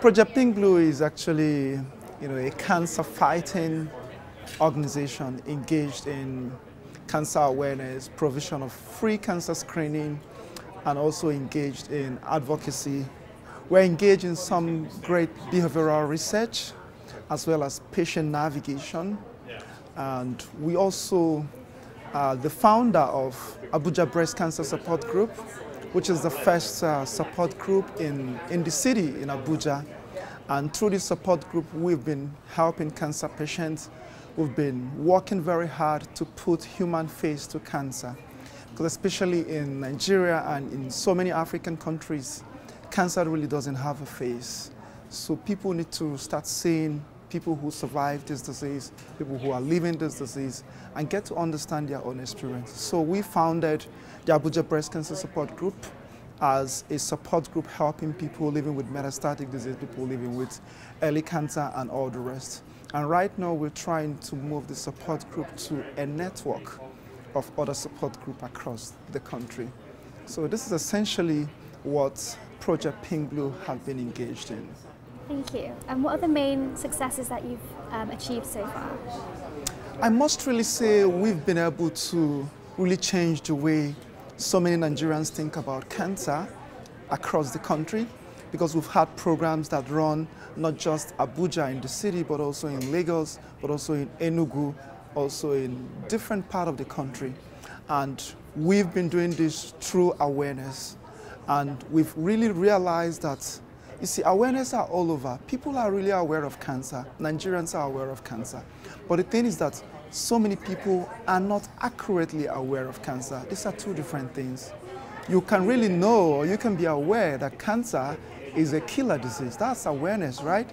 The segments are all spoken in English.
Project Pink Blue is actually, you know, a cancer fighting organization engaged in cancer awareness, provision of free cancer screening, and also engaged in advocacy. We're engaged in some great behavioral research as well as patient navigation. And we also are the founder of Abuja Breast Cancer Support Group, which is the first uh, support group in, in the city in Abuja. And through this support group, we've been helping cancer patients. We've been working very hard to put human face to cancer. Because especially in Nigeria and in so many African countries, cancer really doesn't have a face. So people need to start seeing people who survive this disease, people who are living this disease, and get to understand their own experience. So we founded the Abuja Breast Cancer Support Group as a support group helping people living with metastatic disease, people living with early cancer and all the rest. And right now we're trying to move the support group to a network of other support groups across the country. So this is essentially what Project Pink Blue have been engaged in. Thank you. And what are the main successes that you've um, achieved so far? I must really say we've been able to really change the way so many Nigerians think about cancer across the country because we've had programs that run not just Abuja in the city, but also in Lagos, but also in Enugu, also in different part of the country. And we've been doing this through awareness. And we've really realized that you see, awareness are all over. People are really aware of cancer. Nigerians are aware of cancer. But the thing is that so many people are not accurately aware of cancer. These are two different things. You can really know or you can be aware that cancer is a killer disease. That's awareness, right?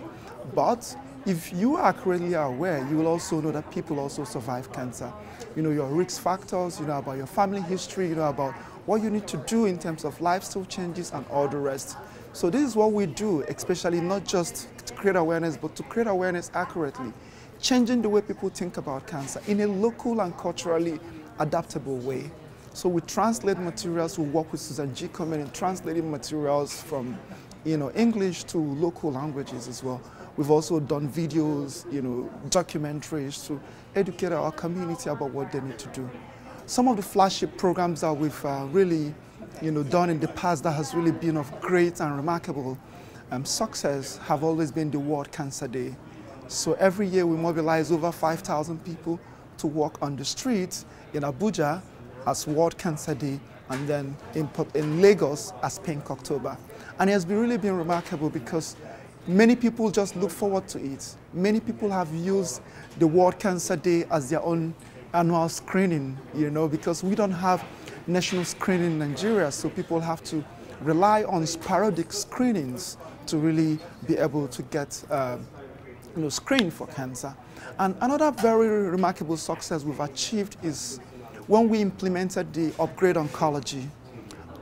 But if you are accurately aware, you will also know that people also survive cancer. You know your risk factors, you know about your family history, you know about what you need to do in terms of lifestyle changes and all the rest. So this is what we do, especially not just to create awareness, but to create awareness accurately, changing the way people think about cancer in a local and culturally adaptable way. So we translate materials, we work with Susan G. Komen in translating materials from you know, English to local languages as well. We've also done videos, you know, documentaries to educate our community about what they need to do. Some of the flagship programs that we've uh, really you know, done in the past that has really been of great and remarkable um, success have always been the World Cancer Day. So every year we mobilize over 5,000 people to walk on the streets in Abuja as World Cancer Day and then in, in Lagos as Pink October. And it has been really been remarkable because many people just look forward to it. Many people have used the World Cancer Day as their own annual screening, you know, because we don't have national screening in Nigeria, so people have to rely on sporadic screenings to really be able to get uh, you know, screened for cancer. And another very remarkable success we've achieved is when we implemented the Upgrade Oncology.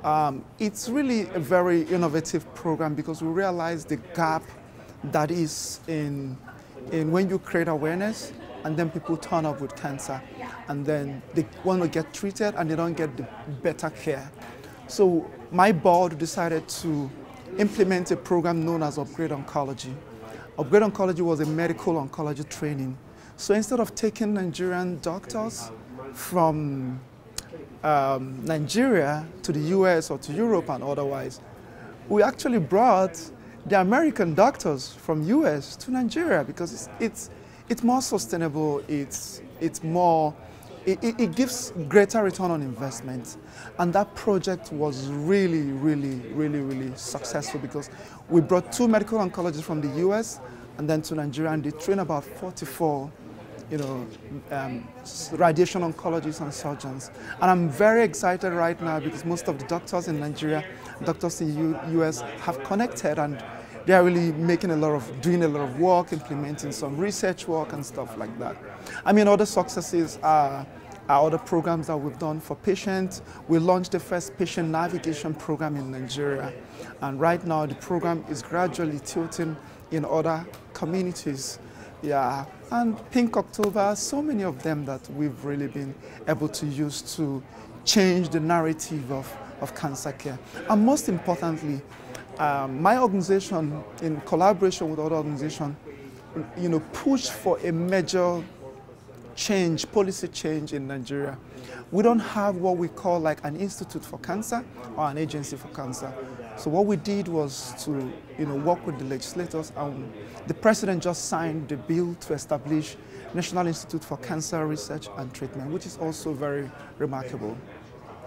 Um, it's really a very innovative program because we realized the gap that is in, in when you create awareness and then people turn up with cancer and then they want to get treated and they don't get the better care. So my board decided to implement a program known as Upgrade Oncology. Upgrade Oncology was a medical oncology training. So instead of taking Nigerian doctors from um, Nigeria to the US or to Europe and otherwise, we actually brought the American doctors from US to Nigeria because it's, it's, it's more sustainable, it's, it's more it, it, gives greater return on investment. And that project was really, really, really, really successful because we brought two medical oncologists from the US and then to Nigeria and they trained about 44 you know, um, radiation oncologists and surgeons. And I'm very excited right now because most of the doctors in Nigeria, doctors in the US have connected and they are really making a lot of, doing a lot of work, implementing some research work and stuff like that. I mean, other successes are, are other programs that we've done for patients. We launched the first patient navigation program in Nigeria. And right now the program is gradually tilting in other communities. Yeah, and Pink October, so many of them that we've really been able to use to change the narrative of, of cancer care. And most importantly, um, my organization, in collaboration with other organizations, you know, pushed for a major change, policy change in Nigeria. We don't have what we call like an institute for cancer or an agency for cancer. So what we did was to, you know, work with the legislators and the president just signed the bill to establish National Institute for Cancer Research and Treatment, which is also very remarkable.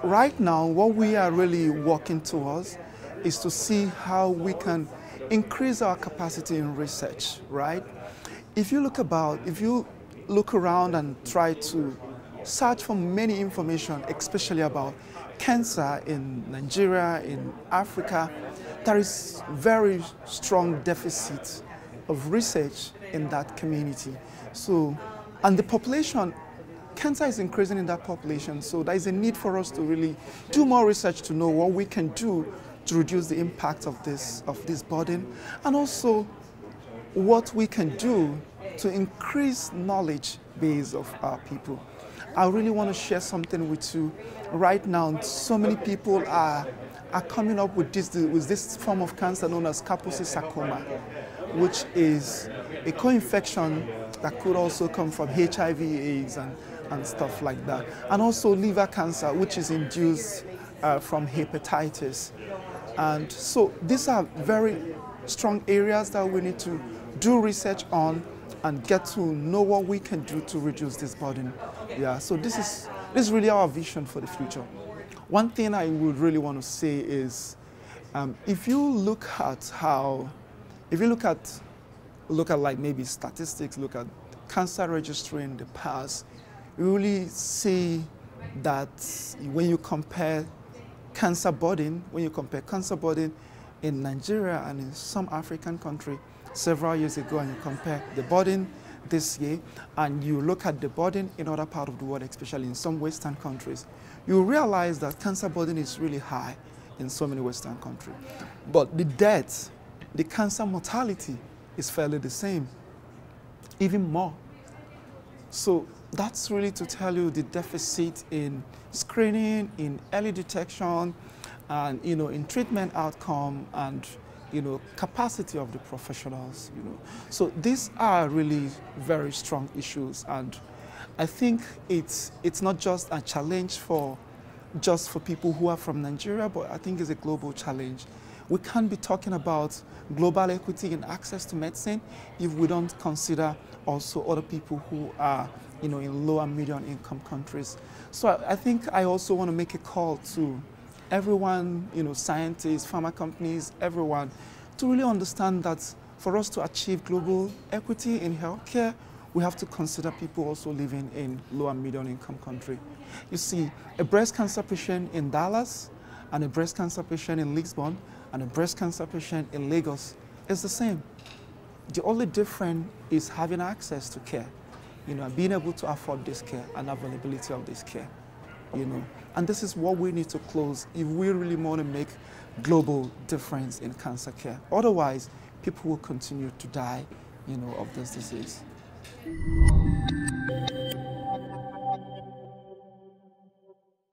Right now, what we are really working towards is to see how we can increase our capacity in research, right? If you look about, if you look around and try to search for many information, especially about cancer in Nigeria, in Africa, there is very strong deficit of research in that community. So, and the population, cancer is increasing in that population, so there is a need for us to really do more research to know what we can do to reduce the impact of this, of this burden, and also what we can do to increase knowledge base of our people. I really want to share something with you. Right now, so many people are, are coming up with this, with this form of cancer known as Kaposi sarcoma, which is a co-infection that could also come from HIV AIDS and, and stuff like that. And also liver cancer, which is induced uh, from hepatitis. And so these are very strong areas that we need to do research on and get to know what we can do to reduce this burden. Yeah, so this is, this is really our vision for the future. One thing I would really want to say is, um, if you look at how, if you look at, look at like maybe statistics, look at cancer registry in the past, you really see that when you compare cancer burden, when you compare cancer burden in Nigeria and in some African country several years ago and you compare the burden this year and you look at the burden in other part of the world, especially in some Western countries, you realize that cancer burden is really high in so many Western countries. But the death, the cancer mortality is fairly the same, even more. So that's really to tell you the deficit in screening, in early detection, and you know, in treatment outcome and you know, capacity of the professionals, you know. So these are really very strong issues and I think it's, it's not just a challenge for just for people who are from Nigeria, but I think it's a global challenge. We can't be talking about global equity and access to medicine if we don't consider also other people who are you know, in low and medium income countries. So I, think I also want to make a call to everyone, you know, scientists, pharma companies, everyone, to really understand that for us to achieve global equity in healthcare, we have to consider people also living in low and medium income country. You see, a breast cancer patient in Dallas and a breast cancer patient in Lisbon and a breast cancer patient in Lagos is the same. The only difference is having access to care you know, being able to afford this care and availability of this care, you know. And this is what we need to close if we really want to make global difference in cancer care. Otherwise, people will continue to die, you know, of this disease.